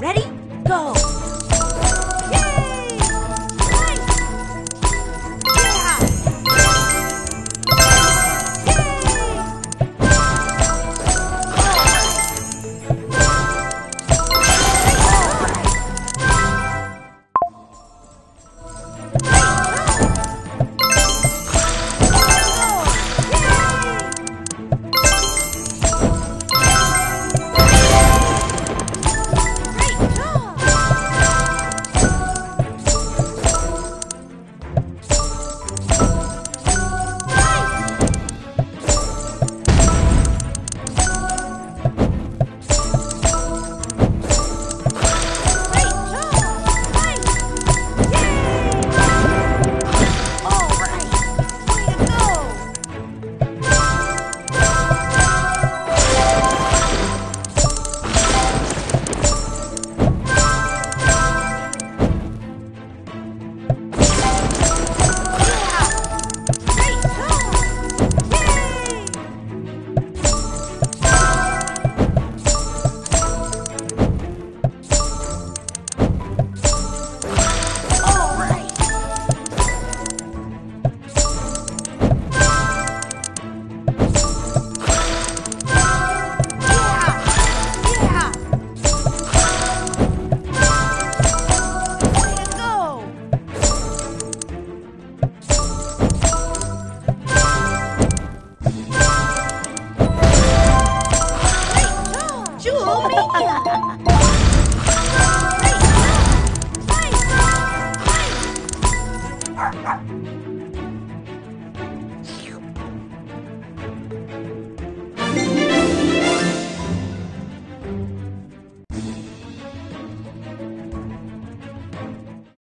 Ready? Go! 好美丽啊